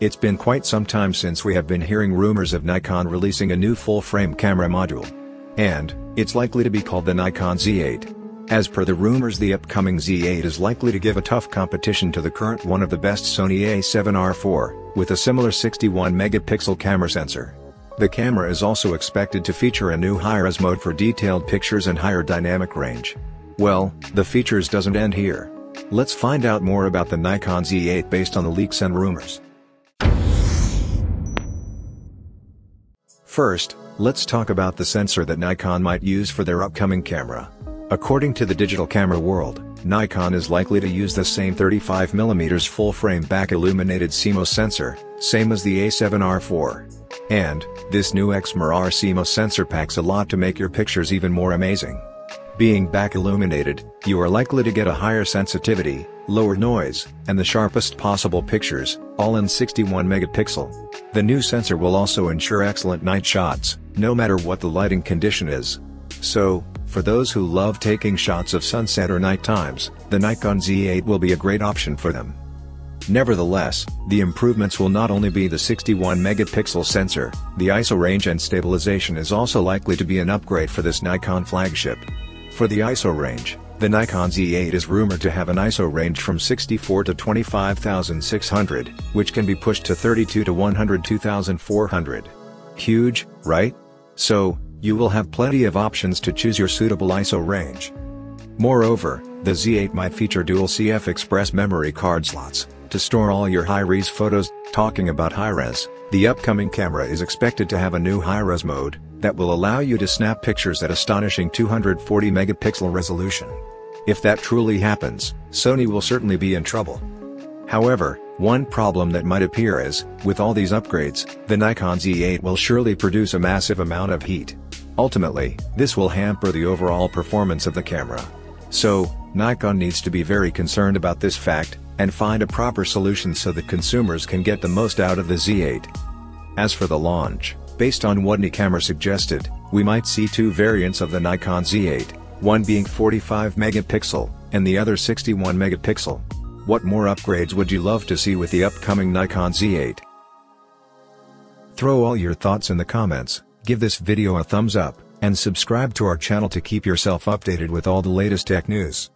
It's been quite some time since we have been hearing rumors of Nikon releasing a new full-frame camera module. And, it's likely to be called the Nikon Z8. As per the rumors the upcoming Z8 is likely to give a tough competition to the current one of the best Sony a7R4, with a similar 61-megapixel camera sensor. The camera is also expected to feature a new high-res mode for detailed pictures and higher dynamic range. Well, the features doesn't end here. Let's find out more about the Nikon Z8 based on the leaks and rumors. First, let's talk about the sensor that Nikon might use for their upcoming camera. According to the digital camera world, Nikon is likely to use the same 35mm full-frame back illuminated CMOS sensor, same as the A7R4. And, this new Exmor R CMOS sensor packs a lot to make your pictures even more amazing. Being back illuminated, you are likely to get a higher sensitivity, lower noise, and the sharpest possible pictures, all in 61 megapixel. The new sensor will also ensure excellent night shots, no matter what the lighting condition is. So, for those who love taking shots of sunset or night times, the Nikon Z8 will be a great option for them. Nevertheless, the improvements will not only be the 61 megapixel sensor, the ISO range and stabilization is also likely to be an upgrade for this Nikon flagship. For the ISO range, the Nikon Z8 is rumored to have an ISO range from 64 to 25600, which can be pushed to 32 to 102400. Huge, right? So, you will have plenty of options to choose your suitable ISO range. Moreover, the Z8 might feature dual CF Express memory card slots, to store all your high-res photos, talking about high-res, the upcoming camera is expected to have a new high-res mode, that will allow you to snap pictures at astonishing 240 megapixel resolution. If that truly happens, Sony will certainly be in trouble. However, one problem that might appear is, with all these upgrades, the Nikon Z8 will surely produce a massive amount of heat. Ultimately, this will hamper the overall performance of the camera. So, Nikon needs to be very concerned about this fact, and find a proper solution so that consumers can get the most out of the Z8. As for the launch, Based on what Nicamer suggested, we might see two variants of the Nikon Z8, one being 45 megapixel, and the other 61 megapixel. What more upgrades would you love to see with the upcoming Nikon Z8? Throw all your thoughts in the comments, give this video a thumbs up, and subscribe to our channel to keep yourself updated with all the latest tech news.